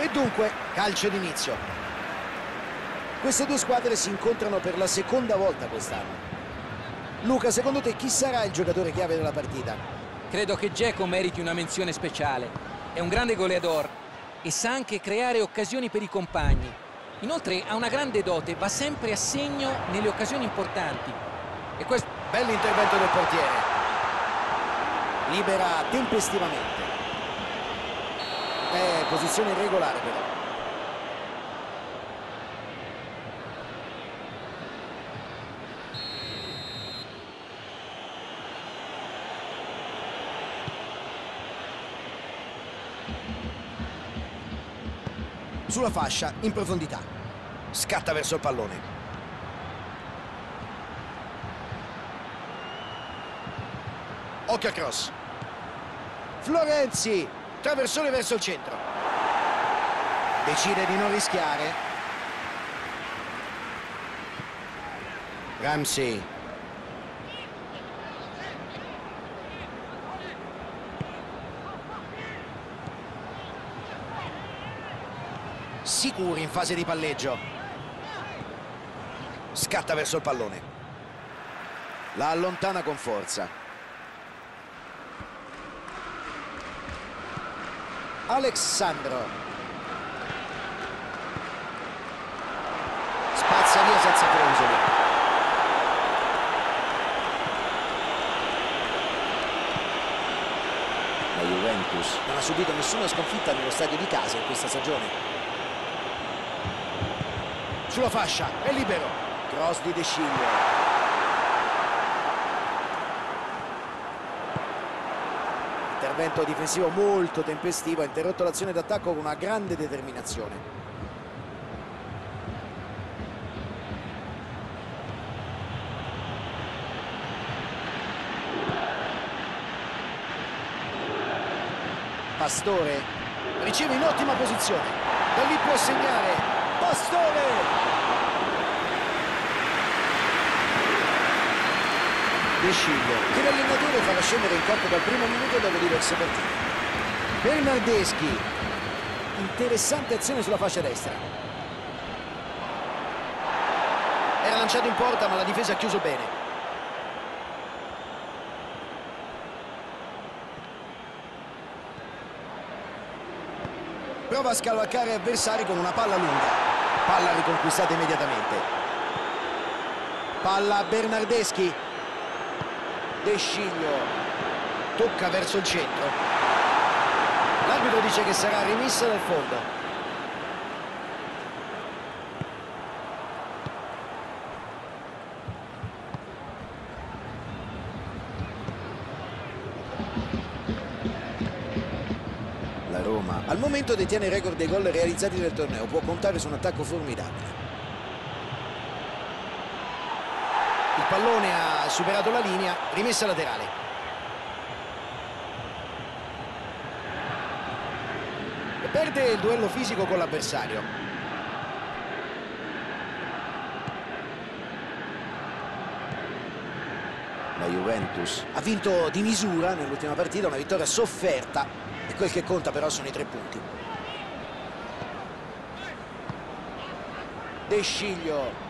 E dunque, calcio d'inizio. Queste due squadre si incontrano per la seconda volta quest'anno. Luca, secondo te chi sarà il giocatore chiave della partita? Credo che Geco meriti una menzione speciale. È un grande goleador e sa anche creare occasioni per i compagni. Inoltre ha una grande dote, va sempre a segno nelle occasioni importanti. E questo... Bell'intervento del portiere. Libera tempestivamente. È posizione irregolare però. Sulla fascia, in profondità. Scatta verso il pallone. Occhio al cross. Florenzi, traversone verso il centro. Decide di non rischiare. Ramsey. Sicuri in fase di palleggio. Scatta verso il pallone. La allontana con forza. Alessandro. Spazza via senza fronzoli. La Juventus non ha subito nessuna sconfitta nello stadio di casa in questa stagione. Sulla fascia, è libero. Cross di De Sciglio. Intervento difensivo molto tempestivo, ha interrotto l'azione d'attacco con una grande determinazione. Pastore riceve in ottima posizione, da lì può segnare Pastore! De Sciglio, che l'allenatore farà scendere in campo dal primo minuto dopo diverse partite. Bernardeschi, interessante azione sulla fascia destra. Era lanciato in porta ma la difesa ha chiuso bene. Prova a scavalcare avversari con una palla lunga. Palla riconquistata immediatamente. Palla Bernardeschi. De Sciglio. Tocca verso il centro. L'arbitro dice che sarà rimessa dal fondo. La Roma al momento detiene il record dei gol realizzati nel torneo. Può contare su un attacco formidabile. Il pallone ha superato la linea, rimessa laterale. E perde il duello fisico con l'avversario. La Juventus ha vinto di misura nell'ultima partita, una vittoria sofferta e quel che conta però sono i tre punti. De Sciglio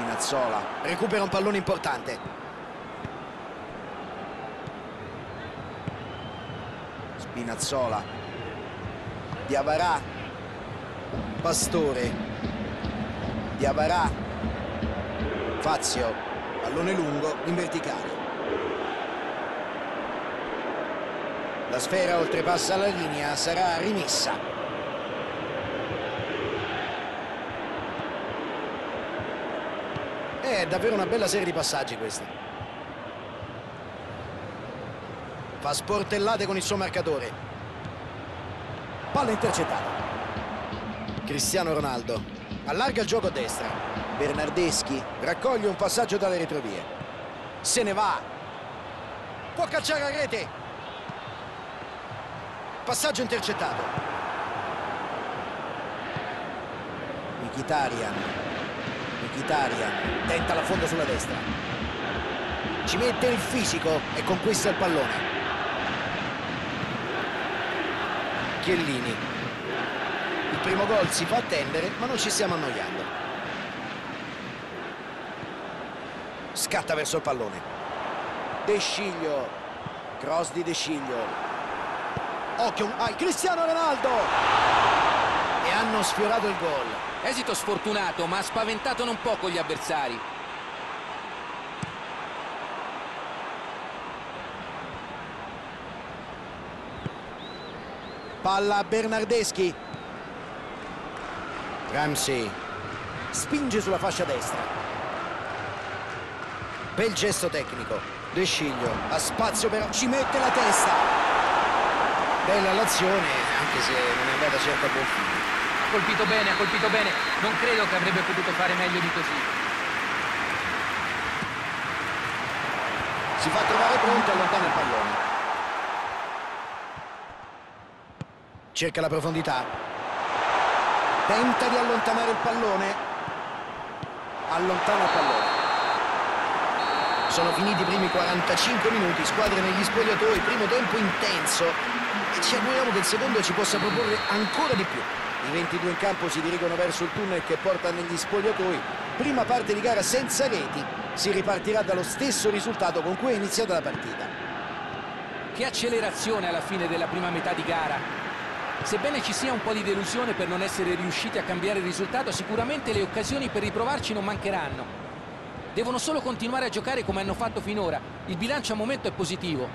Spinazzola. Recupera un pallone importante. Spinazzola. Diavarà Pastore. Diavarà Fazio. Pallone lungo in verticale. La sfera oltrepassa la linea sarà rimessa È davvero una bella serie di passaggi questa. Fa sportellate con il suo marcatore. Palla intercettata. Cristiano Ronaldo. Allarga il gioco a destra. Bernardeschi raccoglie un passaggio dalle retrovie. Se ne va. Può calciare a rete. Passaggio intercettato. Mkhitaryan Mkhitaryan tenta la fonda sulla destra ci mette il fisico e conquista il pallone Chiellini. Il primo gol si fa attendere, ma non ci stiamo annoiando. Scatta verso il pallone. De Sciglio. Cross di De Sciglio. Occhio ai Cristiano Ronaldo! E hanno sfiorato il gol. Esito sfortunato, ma ha spaventato non poco gli avversari. Palla Bernardeschi. Ramsey spinge sulla fascia destra. Bel gesto tecnico. De Sciglio ha spazio però ci mette la testa. Bella l'azione, anche se non è andata certo a buon fine. Colpito bene, ha colpito bene. Non credo che avrebbe potuto fare meglio di così. Si fa trovare pronto allontana il pallone. cerca la profondità tenta di allontanare il pallone allontana il pallone sono finiti i primi 45 minuti squadre negli spogliatoi primo tempo intenso e ci auguriamo che il secondo ci possa proporre ancora di più i 22 in campo si dirigono verso il tunnel che porta negli spogliatoi prima parte di gara senza reti si ripartirà dallo stesso risultato con cui è iniziata la partita che accelerazione alla fine della prima metà di gara Sebbene ci sia un po' di delusione per non essere riusciti a cambiare il risultato, sicuramente le occasioni per riprovarci non mancheranno. Devono solo continuare a giocare come hanno fatto finora. Il bilancio a momento è positivo.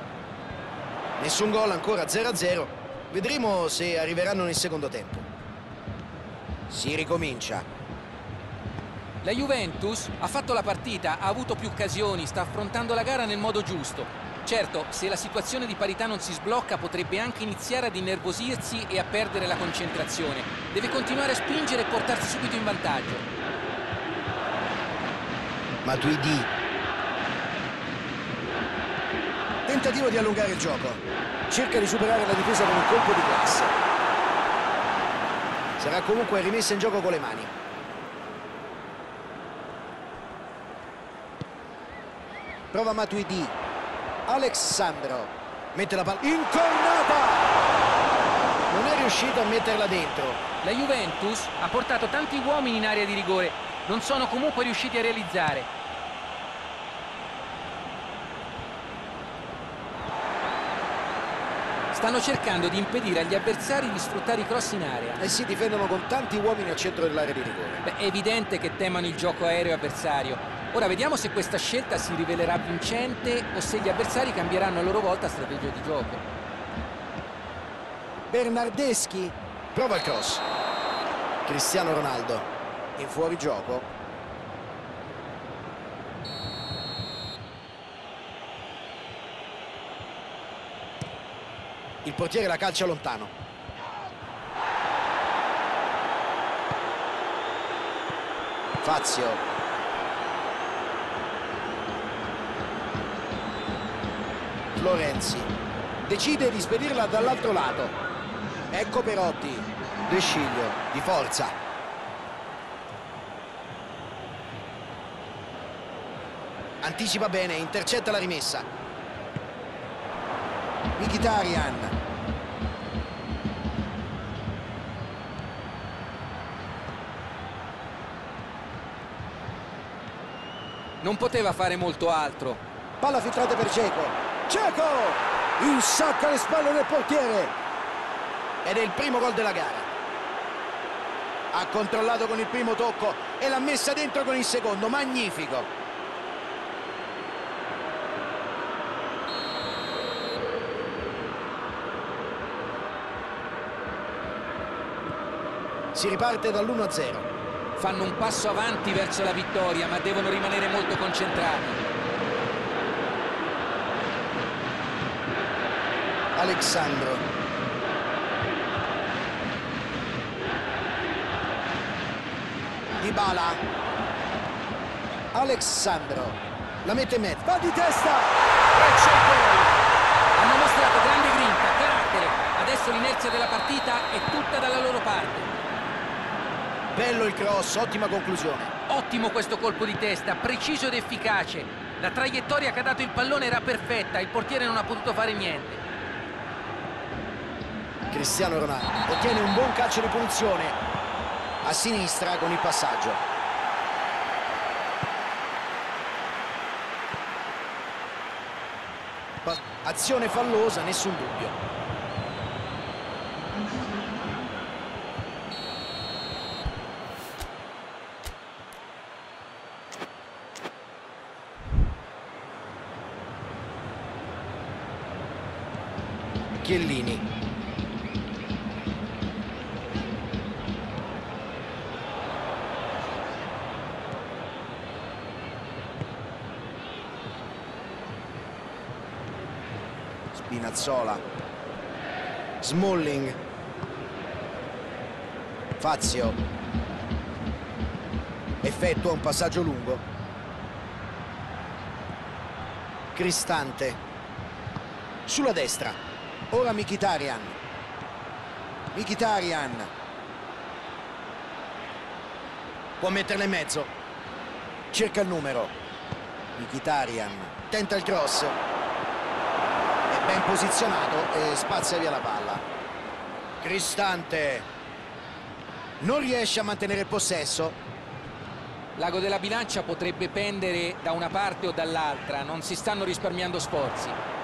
Nessun gol ancora 0-0. Vedremo se arriveranno nel secondo tempo. Si ricomincia. La Juventus ha fatto la partita, ha avuto più occasioni, sta affrontando la gara nel modo giusto. Certo, se la situazione di parità non si sblocca potrebbe anche iniziare ad innervosirsi e a perdere la concentrazione. Deve continuare a spingere e portarsi subito in vantaggio. Matuidi. Tentativo di allungare il gioco. Cerca di superare la difesa con un colpo di classe. Sarà comunque rimessa in gioco con le mani. Prova Matuidi. Alessandro mette la palla. Incornata non è riuscito a metterla dentro. La Juventus ha portato tanti uomini in area di rigore. Non sono comunque riusciti a realizzare stanno cercando di impedire agli avversari di sfruttare i cross in area. E si difendono con tanti uomini al centro dell'area di rigore. Beh, è evidente che temano il gioco aereo avversario. Ora vediamo se questa scelta si rivelerà vincente o se gli avversari cambieranno a loro volta strategia di gioco. Bernardeschi. Prova il cross. Cristiano Ronaldo. In fuori Il portiere la calcia lontano. Fazio. Lorenzi decide di spedirla dall'altro lato. Ecco Perotti. De Sciglio di forza. Anticipa bene intercetta la rimessa Mkhitaryan. Non poteva fare molto altro. Palla filtrata per Ceco Ceco insacca le spalle del portiere. Ed è il primo gol della gara. Ha controllato con il primo tocco e l'ha messa dentro con il secondo. Magnifico si riparte dall'1-0 fanno un passo avanti verso la vittoria ma devono rimanere molto concentrati. Alexandro. Dybala. Alexandro. La mette in mezzo. Va di testa. E c'è gol hanno mostrato grande grinta, carattere. Adesso l'inerzia della partita è tutta dalla loro parte bello il cross, ottima conclusione ottimo questo colpo di testa preciso ed efficace la traiettoria che ha dato il pallone era perfetta il portiere non ha potuto fare niente Cristiano Ronaldo ottiene un buon calcio di punizione a sinistra con il passaggio. Pa azione fallosa, nessun dubbio. Chiellini. Spinazzola. Smalling. Fazio. Effettua un passaggio lungo. Cristante. Sulla destra. Ora Mikitarian. Mikitarian. Può metterla in mezzo. Cerca il numero. Mikitarian. Tenta il cross. È ben posizionato e spazia via la palla. Cristante. Non riesce a mantenere il possesso. L'ago della bilancia potrebbe pendere da una parte o dall'altra. Non si stanno risparmiando sforzi.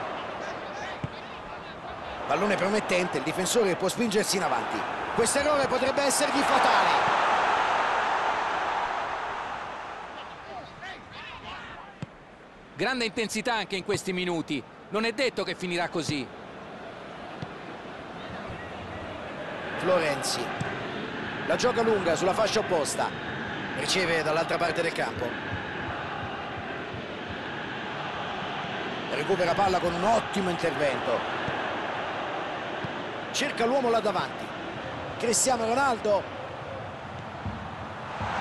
Pallone promettente, il difensore può spingersi in avanti. Questo errore potrebbe essergli fatale. Grande intensità anche in questi minuti. Non è detto che finirà così. Florenzi. La gioca lunga sulla fascia opposta. Riceve dall'altra parte del campo. Recupera palla con un ottimo intervento cerca l'uomo là davanti. Cristiano Ronaldo.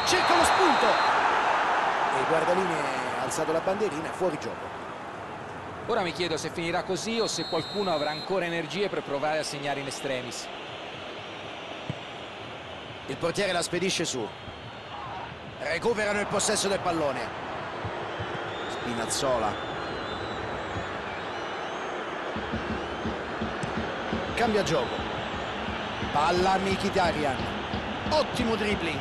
Cerca lo spunto. E il guardalini ha alzato la bandierina fuori gioco. Ora mi chiedo se finirà così o se qualcuno avrà ancora energie per provare a segnare in estremis. Il portiere la spedisce su. Recuperano il possesso del pallone. Spinazzola cambia gioco. Palla Mkhitaryan. Ottimo dribbling.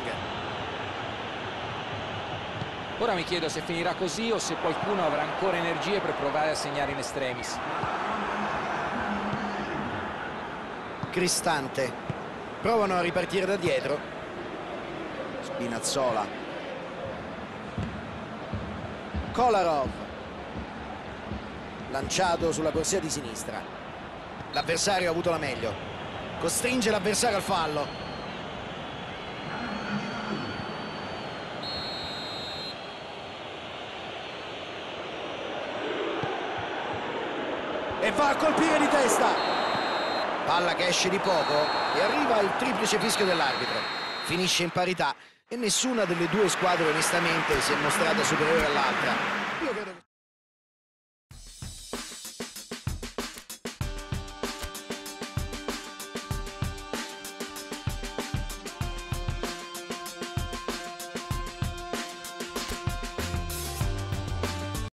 Ora mi chiedo se finirà così o se qualcuno avrà ancora energie per provare a segnare in estremis. Cristante. Provano a ripartire da dietro. Spinazzola. Kolarov. Lanciato sulla corsia di sinistra L'avversario ha avuto la meglio. Costringe l'avversario al fallo. E va a colpire di testa. Palla che esce di poco e arriva il triplice fischio dell'arbitro. Finisce in parità e nessuna delle due squadre onestamente si è mostrata superiore all'altra.